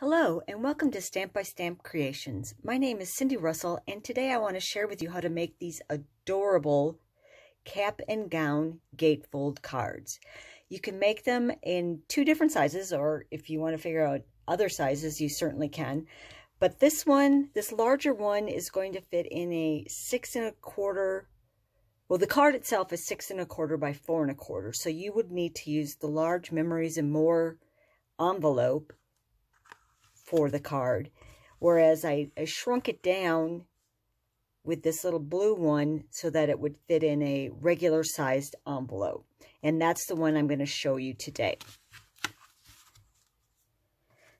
Hello and welcome to Stamp by Stamp Creations. My name is Cindy Russell and today I want to share with you how to make these adorable cap and gown gatefold cards. You can make them in two different sizes or if you want to figure out other sizes you certainly can. But this one, this larger one is going to fit in a six and a quarter well, the card itself is six and a quarter by four and a quarter, so you would need to use the large Memories and More envelope for the card. Whereas I, I shrunk it down with this little blue one so that it would fit in a regular sized envelope. And that's the one I'm going to show you today.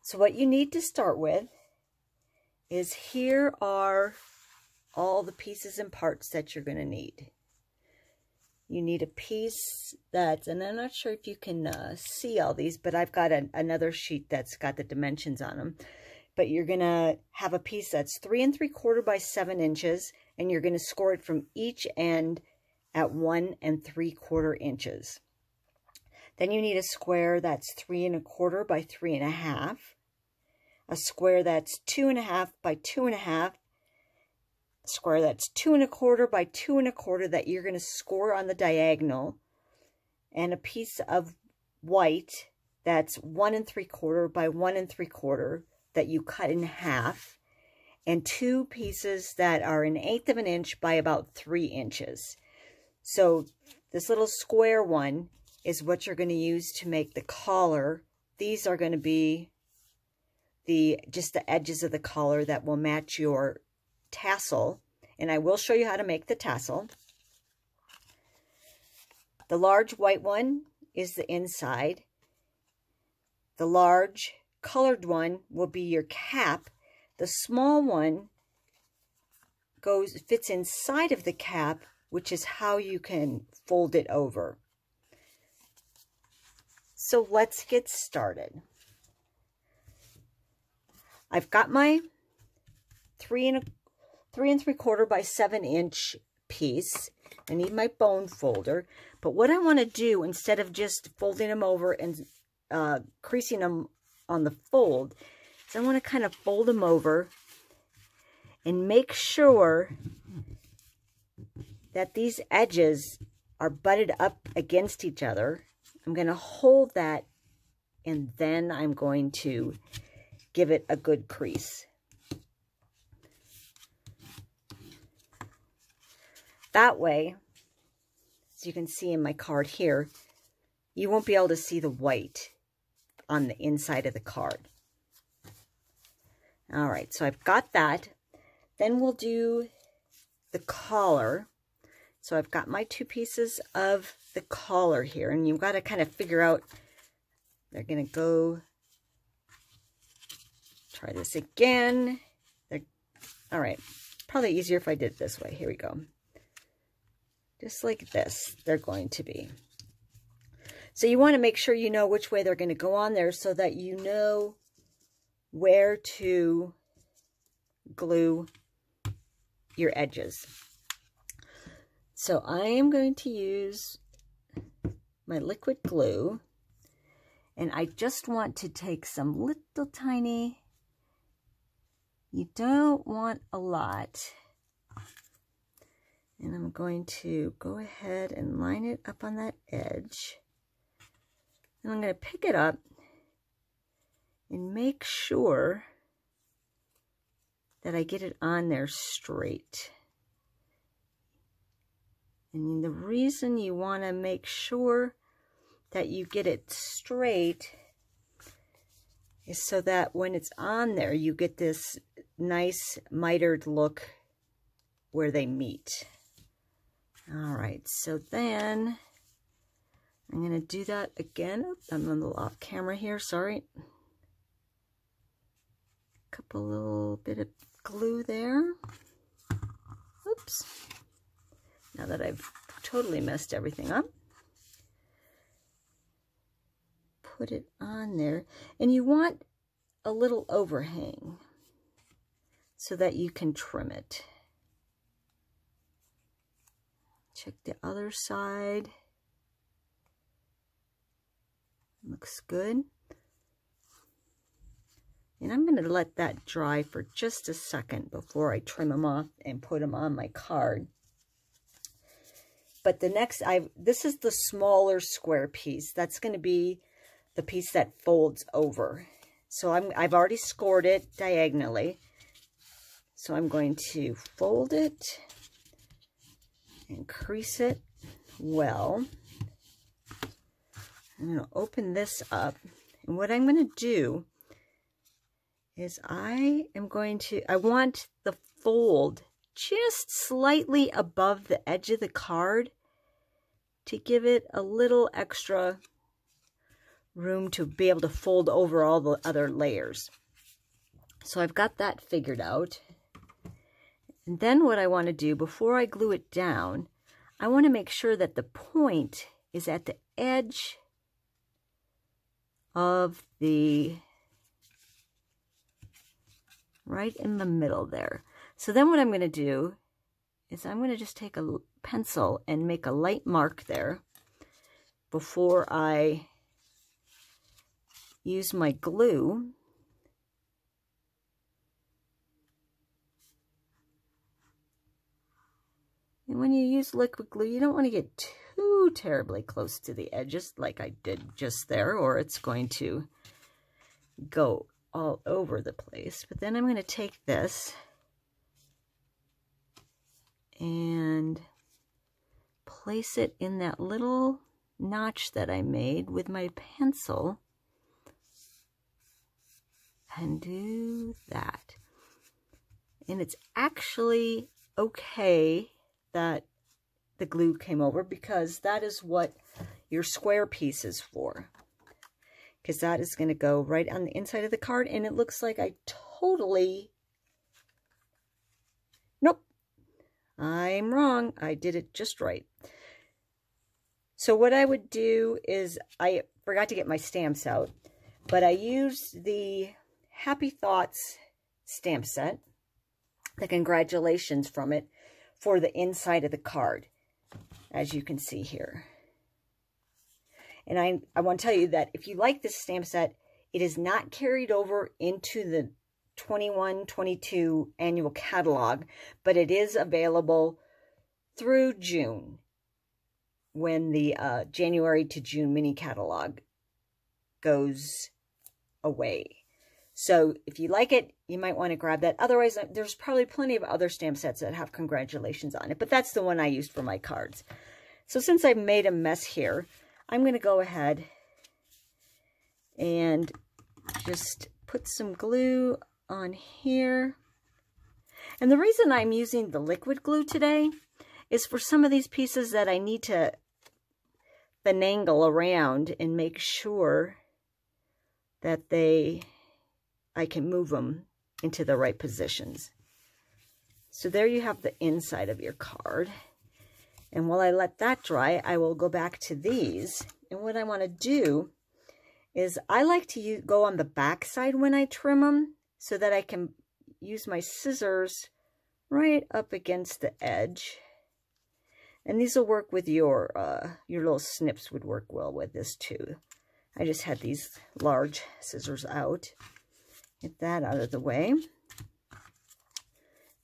So what you need to start with is here are all the pieces and parts that you're going to need. You need a piece that's, and I'm not sure if you can uh, see all these, but I've got an, another sheet that's got the dimensions on them. But you're going to have a piece that's three and three quarter by seven inches, and you're going to score it from each end at one and three quarter inches. Then you need a square that's three and a quarter by three and a half, a square that's two and a half by two and a half, square that's two and a quarter by two and a quarter that you're going to score on the diagonal and a piece of white that's one and three quarter by one and three quarter that you cut in half and two pieces that are an eighth of an inch by about three inches. So this little square one is what you're going to use to make the collar. These are going to be the just the edges of the collar that will match your tassel, and I will show you how to make the tassel. The large white one is the inside. The large colored one will be your cap. The small one goes fits inside of the cap, which is how you can fold it over. So let's get started. I've got my three and a three and three quarter by seven inch piece. I need my bone folder. But what I want to do, instead of just folding them over and uh, creasing them on the fold, is I want to kind of fold them over and make sure that these edges are butted up against each other. I'm going to hold that and then I'm going to give it a good crease. That way, as you can see in my card here, you won't be able to see the white on the inside of the card. All right, so I've got that. Then we'll do the collar. So I've got my two pieces of the collar here, and you've got to kind of figure out, they're going to go, try this again. They're, all right, probably easier if I did it this way. Here we go just like this, they're going to be. So you want to make sure you know which way they're going to go on there so that you know where to glue your edges. So I am going to use my liquid glue and I just want to take some little tiny, you don't want a lot, and I'm going to go ahead and line it up on that edge. And I'm going to pick it up and make sure that I get it on there straight. And the reason you want to make sure that you get it straight is so that when it's on there, you get this nice mitered look where they meet. All right, so then I'm going to do that again. I'm a little off camera here, sorry. Couple little bit of glue there. Oops. Now that I've totally messed everything up. Put it on there. And you want a little overhang so that you can trim it. Check the other side. Looks good. And I'm going to let that dry for just a second before I trim them off and put them on my card. But the next, I this is the smaller square piece. That's going to be the piece that folds over. So I'm, I've already scored it diagonally. So I'm going to fold it and crease it well. I'm going to open this up. And what I'm going to do is I am going to, I want the fold just slightly above the edge of the card to give it a little extra room to be able to fold over all the other layers. So I've got that figured out. And then what I want to do before I glue it down, I want to make sure that the point is at the edge of the right in the middle there. So then what I'm going to do is I'm going to just take a pencil and make a light mark there before I use my glue. And when you use liquid glue, you don't want to get too terribly close to the edges like I did just there, or it's going to go all over the place. But then I'm going to take this and place it in that little notch that I made with my pencil and do that. And it's actually okay that the glue came over because that is what your square piece is for because that is going to go right on the inside of the card. And it looks like I totally... Nope. I'm wrong. I did it just right. So what I would do is, I forgot to get my stamps out, but I used the Happy Thoughts stamp set, the congratulations from it, for the inside of the card, as you can see here. And I, I want to tell you that if you like this stamp set, it is not carried over into the 21-22 annual catalog, but it is available through June when the uh, January to June mini catalog goes away. So if you like it, you might want to grab that. Otherwise, uh, there's probably plenty of other stamp sets that have congratulations on it, but that's the one I used for my cards. So since I've made a mess here, I'm going to go ahead and just put some glue on here. And the reason I'm using the liquid glue today is for some of these pieces that I need to finagle around and make sure that they, I can move them into the right positions. So there you have the inside of your card. And while I let that dry, I will go back to these. And what I want to do is I like to use, go on the back side when I trim them so that I can use my scissors right up against the edge. And these will work with your, uh, your little snips would work well with this too. I just had these large scissors out. Get that out of the way.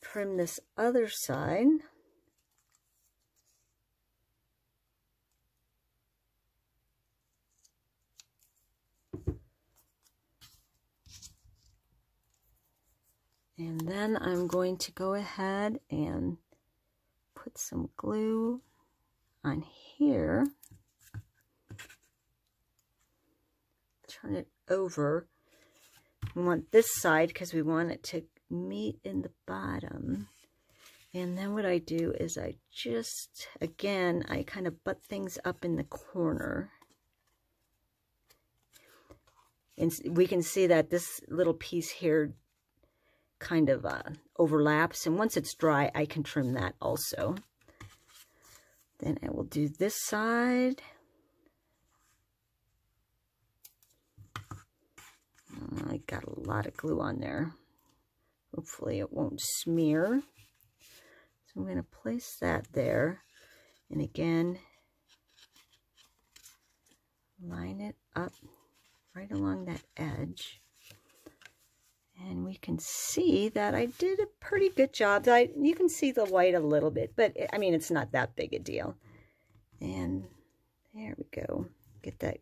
Trim this other side. And then I'm going to go ahead and put some glue on here. Turn it over. We want this side because we want it to meet in the bottom. And then what I do is I just, again, I kind of butt things up in the corner. And we can see that this little piece here kind of uh, overlaps. And once it's dry, I can trim that also. Then I will do this side. Uh, I got a lot of glue on there. Hopefully it won't smear. So I'm going to place that there. And again, line it up right along that edge. And we can see that I did a pretty good job. I, you can see the white a little bit, but I mean, it's not that big a deal. And there we go. Get that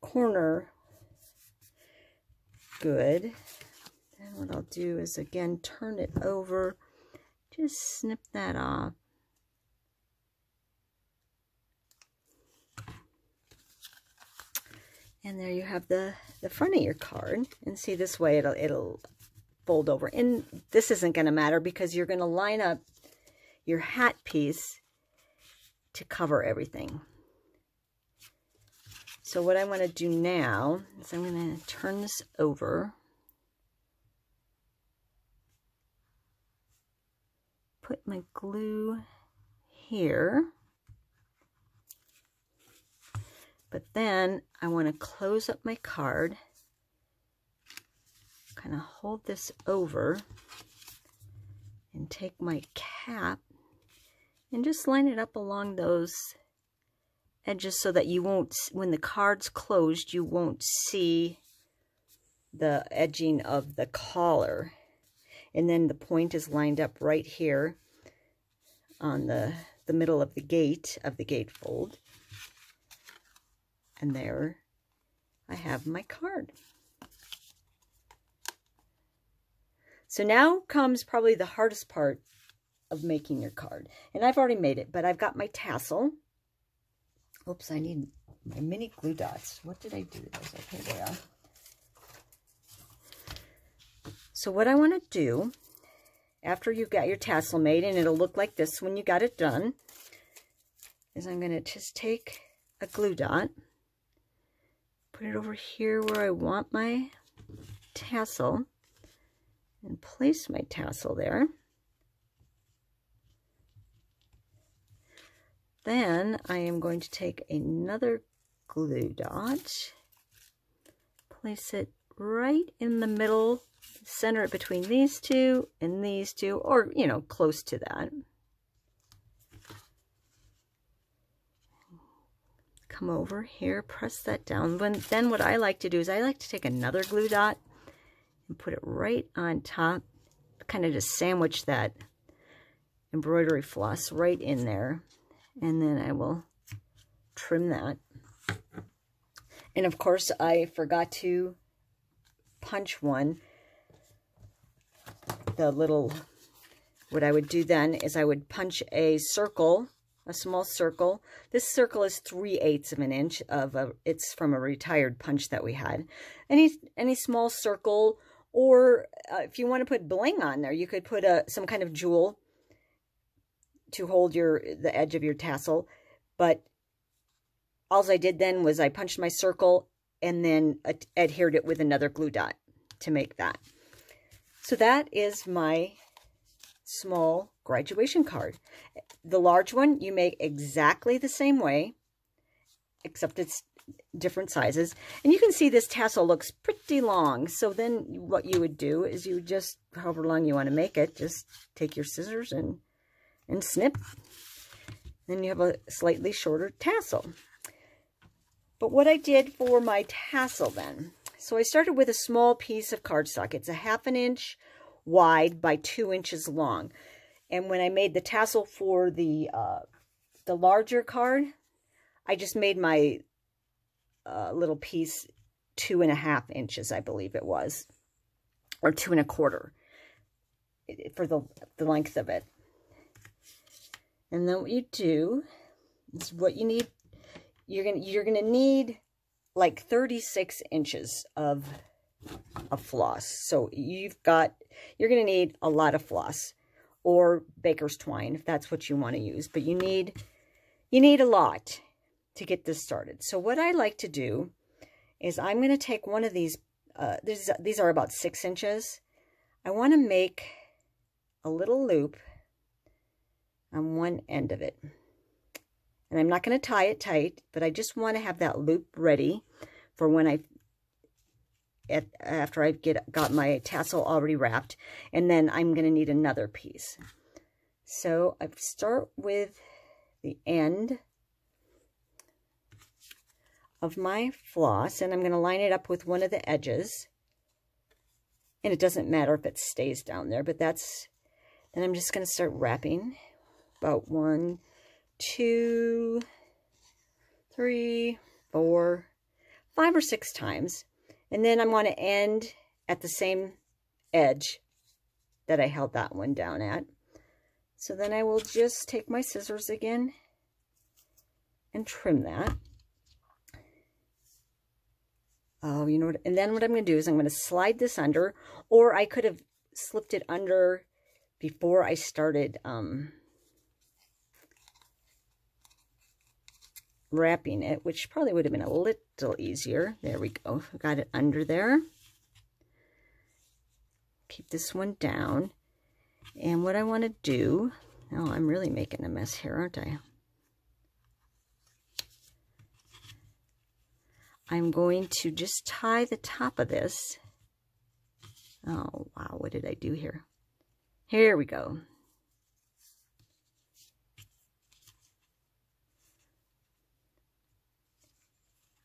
corner good. Then what I'll do is again turn it over. Just snip that off. And there you have the, the front of your card. And see this way it'll it'll fold over. And this isn't going to matter because you're going to line up your hat piece to cover everything. So what I want to do now is I'm going to turn this over. Put my glue here. But then I want to close up my card, kind of hold this over, and take my cap and just line it up along those edges so that you won't, when the card's closed, you won't see the edging of the collar. And then the point is lined up right here on the, the middle of the gate, of the gatefold. And there I have my card. So now comes probably the hardest part of making your card. And I've already made it, but I've got my tassel. Oops, I need my mini glue dots. What did I do to? Okay, they are. So what I want to do, after you've got your tassel made, and it'll look like this when you got it done, is I'm going to just take a glue dot, put it over here where I want my tassel, and place my tassel there. Then I am going to take another glue dot, place it right in the middle, center it between these two and these two, or, you know, close to that. Come over here, press that down. When, then what I like to do is I like to take another glue dot and put it right on top, kind of just sandwich that embroidery floss right in there and then I will trim that. And of course, I forgot to punch one. The little, what I would do then is I would punch a circle, a small circle. This circle is 3 eighths of an inch of a, it's from a retired punch that we had. Any, any small circle, or uh, if you want to put bling on there, you could put a, some kind of jewel to hold your the edge of your tassel. But all I did then was I punched my circle and then ad adhered it with another glue dot to make that. So that is my small graduation card. The large one you make exactly the same way, except it's different sizes. And you can see this tassel looks pretty long. So then what you would do is you just, however long you want to make it, just take your scissors and and snip. Then you have a slightly shorter tassel. But what I did for my tassel then, so I started with a small piece of cardstock. It's a half an inch wide by two inches long. And when I made the tassel for the uh, the larger card, I just made my uh, little piece two and a half inches, I believe it was, or two and a quarter for the, the length of it. And then what you do is what you need, you're to you're gonna need like 36 inches of, a floss. So you've got, you're to need a lot of floss or baker's twine if that's what you want to use. But you need, you need a lot to get this started. So what I like to do is I'm going to take one of these, uh, these, these are about six inches. I want to make a little loop on one end of it. And I'm not going to tie it tight, but I just want to have that loop ready for when I, at, after I get got my tassel already wrapped. And then I'm going to need another piece. So I start with the end of my floss, and I'm going to line it up with one of the edges. And it doesn't matter if it stays down there, but that's, then I'm just going to start wrapping about one, two, three, four, five or six times. And then I'm going to end at the same edge that I held that one down at. So then I will just take my scissors again and trim that. Oh, you know what? And then what I'm going to do is I'm going to slide this under, or I could have slipped it under before I started um, wrapping it, which probably would have been a little easier. There we go. Got it under there. Keep this one down. And what I want to do, oh, I'm really making a mess here, aren't I? I'm going to just tie the top of this. Oh, wow, what did I do here? Here we go.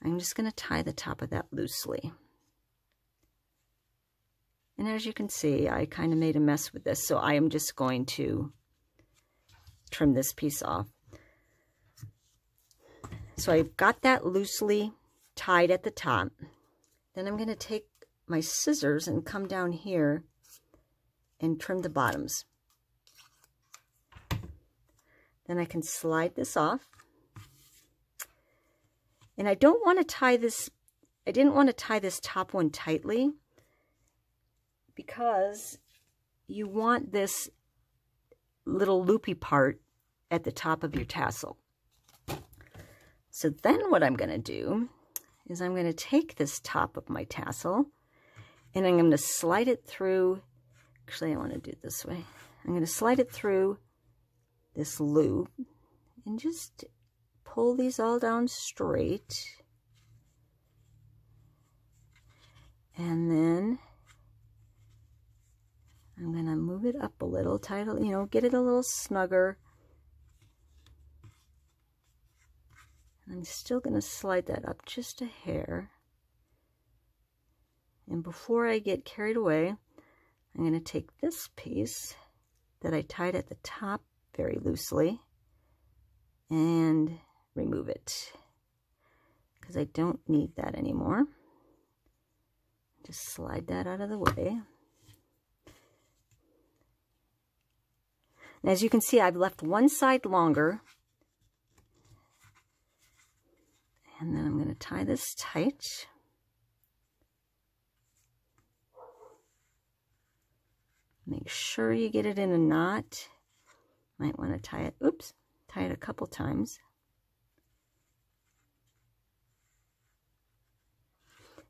I'm just going to tie the top of that loosely. And as you can see, I kind of made a mess with this, so I am just going to trim this piece off. So I've got that loosely tied at the top. Then I'm going to take my scissors and come down here and trim the bottoms. Then I can slide this off. And I don't want to tie this, I didn't want to tie this top one tightly because you want this little loopy part at the top of your tassel. So then what I'm going to do is I'm going to take this top of my tassel and I'm going to slide it through, actually I want to do it this way. I'm going to slide it through this loop and just pull these all down straight. And then I'm going to move it up a little, title, you know, get it a little snugger. I'm still going to slide that up just a hair. And before I get carried away, I'm going to take this piece that I tied at the top very loosely and remove it because I don't need that anymore. Just slide that out of the way. And as you can see, I've left one side longer. And then I'm going to tie this tight. Make sure you get it in a knot. Might want to tie it, oops, tie it a couple times.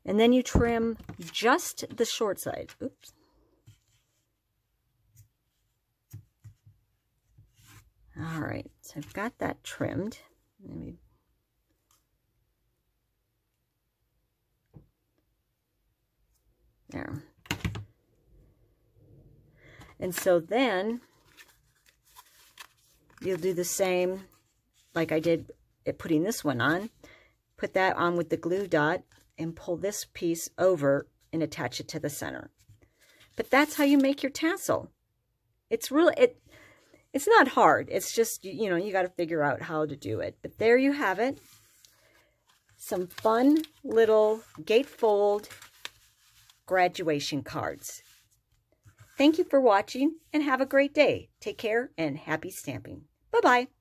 And then you trim just the short side. Oops. All right, so I've got that trimmed. Let me there. And so then you'll do the same like I did putting this one on. Put that on with the glue dot and pull this piece over and attach it to the center. But that's how you make your tassel. It's really, it, it's not hard. It's just, you know, you got to figure out how to do it. But there you have it. Some fun little gatefold graduation cards. Thank you for watching and have a great day. Take care and happy stamping. Bye-bye.